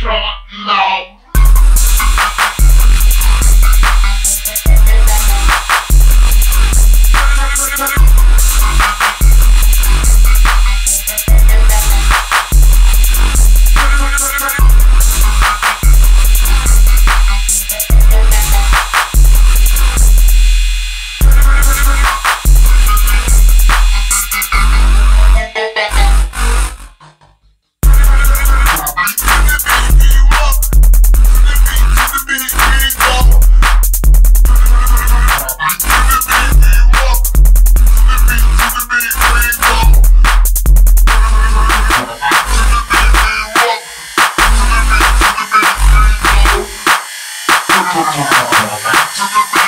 short, love. Yeah.